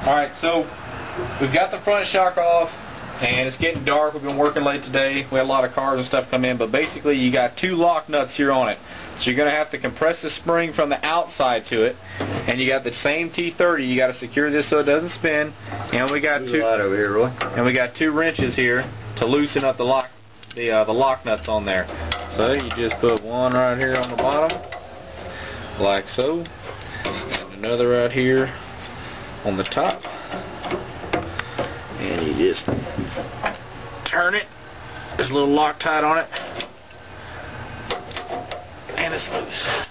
Alright, so we've got the front shock off and it's getting dark. We've been working late today. We had a lot of cars and stuff come in, but basically you got two lock nuts here on it. So you're going to have to compress the spring from the outside to it, and you got the same T30. You got to secure this so it doesn't spin, and we got There's two over here, Roy. and we got two wrenches here to loosen up the lock the uh, the lock nuts on there. So you just put one right here on the bottom, like so, and another right here on the top, and you just turn it. There's a little Loctite on it, and it's loose.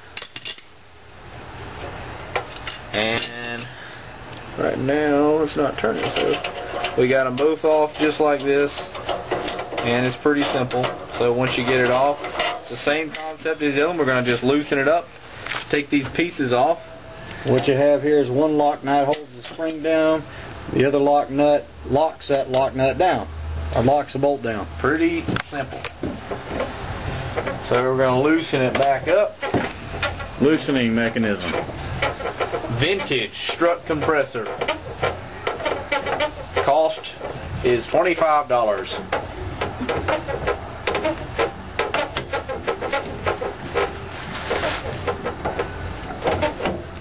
And right now it's not turning, so we got them both off just like this, and it's pretty simple. So once you get it off, it's the same concept as the other one. We're going to just loosen it up, take these pieces off. What you have here is one lock nut holds the spring down, the other lock nut locks that lock nut down, or locks the bolt down. Pretty simple. So we're going to loosen it back up. Loosening mechanism. Vintage strut compressor. Cost is $25.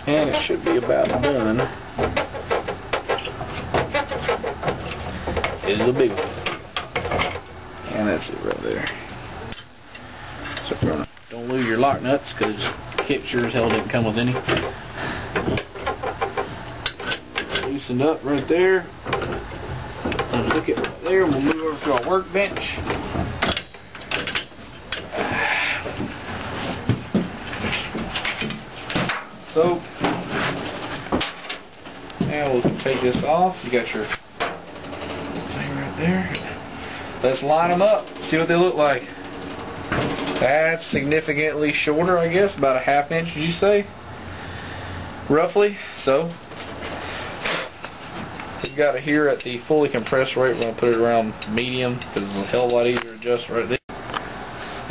And it should be about done. Is the big one. And that's it right there. So don't lose your lock nuts because kit sure as hell didn't come with any. Loosened up right there. Look at right there. We'll move over to our workbench. So now we'll take this off. You got your thing right there. Let's line them up. See what they look like. That's significantly shorter, I guess, about a half inch, did you say? Roughly. So, we've got it here at the fully compressed rate. We're going to put it around medium because it's a hell of a lot easier to adjust right there.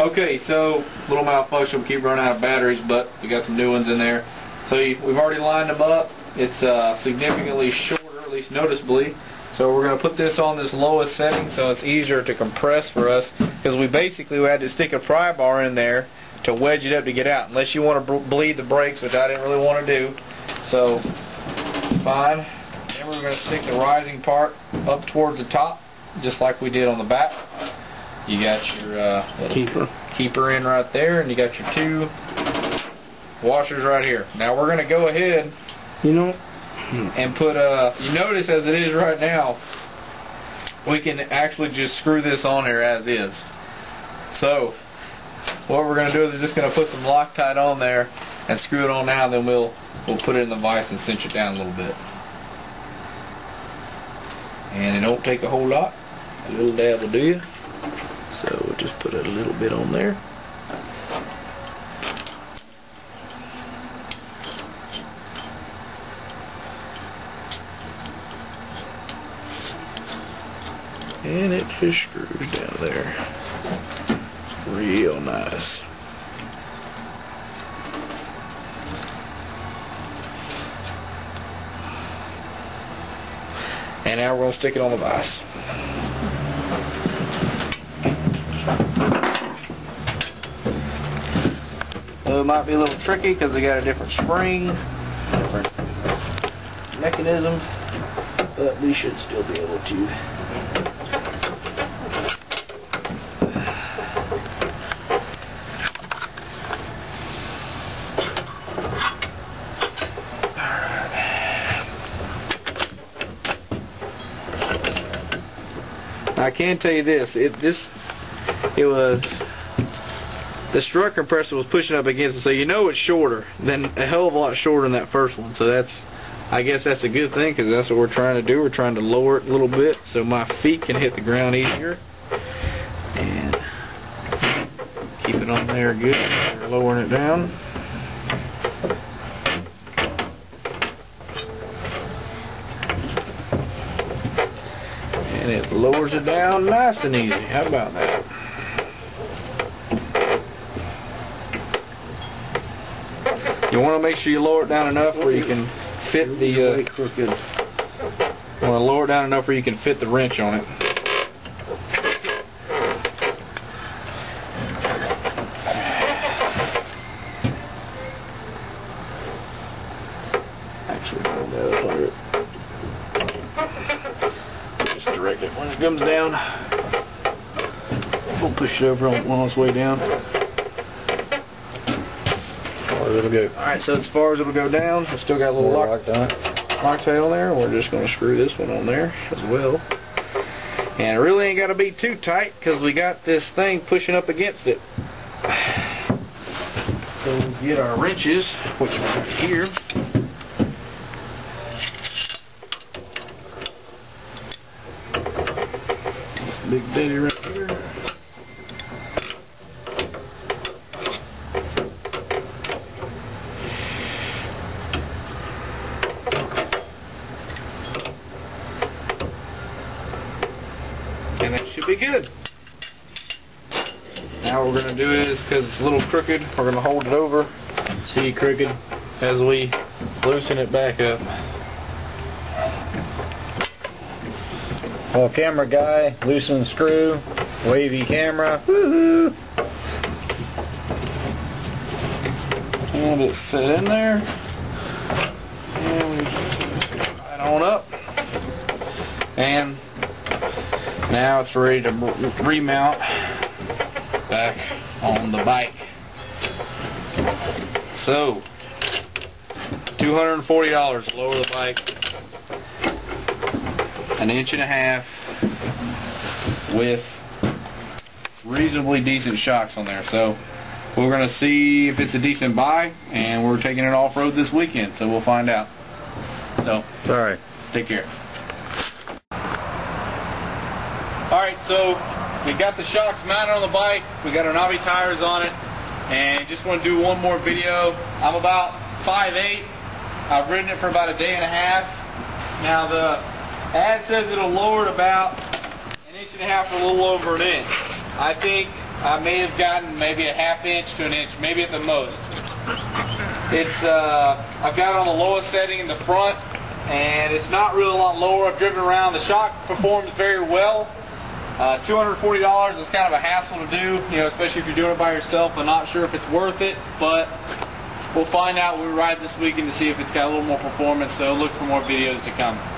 Okay, so, little malfunction. We keep running out of batteries, but we got some new ones in there. So, you, we've already lined them up. It's uh, significantly shorter, at least noticeably. So we're going to put this on this lowest setting so it's easier to compress for us because we basically had to stick a pry bar in there to wedge it up to get out unless you want to bleed the brakes which I didn't really want to do. So fine. Then we're going to stick the rising part up towards the top just like we did on the back. You got your uh, Keeper. keeper in right there and you got your two washers right here. Now we're going to go ahead You know, and put uh you notice as it is right now we can actually just screw this on here as is. So what we're going to do is we're just going to put some Loctite on there and screw it on now then we'll we'll put it in the vise and cinch it down a little bit. And it don't take a whole lot. A little dab will do you. So we'll just put a little bit on there it screws down there. Real nice. And now we're going to stick it on the vise it might be a little tricky because they got a different spring different mechanism but we should still be able to I can tell you this, it this it was the strut compressor was pushing up against it, so you know it's shorter than a hell of a lot shorter than that first one. So that's I guess that's a good thing because that's what we're trying to do. We're trying to lower it a little bit so my feet can hit the ground easier and keep it on there good. We're lowering it down. And it lowers it down nice and easy. How about that? You want to make sure you lower it down enough where you can fit the uh. I'm to lower it down enough where you can fit the wrench on it. Actually, bring that up under it. Just direct it when it comes down. We'll push it over on, on its way down. Or it'll go. Alright, so as far as it'll go down, it's still got a little lock, lock tail there. We're just going to screw this one on there as well. And it really ain't got to be too tight because we got this thing pushing up against it. So we'll get our wrenches, which are here. This big daddy right here. and that should be good. Now what we're going to do is, because it's a little crooked, we're going to hold it over, see crooked, as we loosen it back up. Well, camera guy, loosen screw, wavy camera. Woohoo! And it's set in there. And we right on up. And now it's ready to remount back on the bike. So, $240 to lower the bike. An inch and a half with reasonably decent shocks on there. So, we're going to see if it's a decent buy, and we're taking it off road this weekend, so we'll find out. So, Sorry. take care. Alright, so we got the shocks mounted on the bike, we got our knobby tires on it, and just want to do one more video. I'm about 5'8". I've ridden it for about a day and a half. Now the ad says it'll lower it about an inch and a half or a little over an inch. I think I may have gotten maybe a half inch to an inch, maybe at the most. It's uh, I've got it on the lowest setting in the front, and it's not really a lot lower. I've driven around. The shock performs very well. Uh, $240 is kind of a hassle to do, you know, especially if you're doing it by yourself. I'm not sure if it's worth it, but we'll find out when we ride this weekend to see if it's got a little more performance. So look for more videos to come.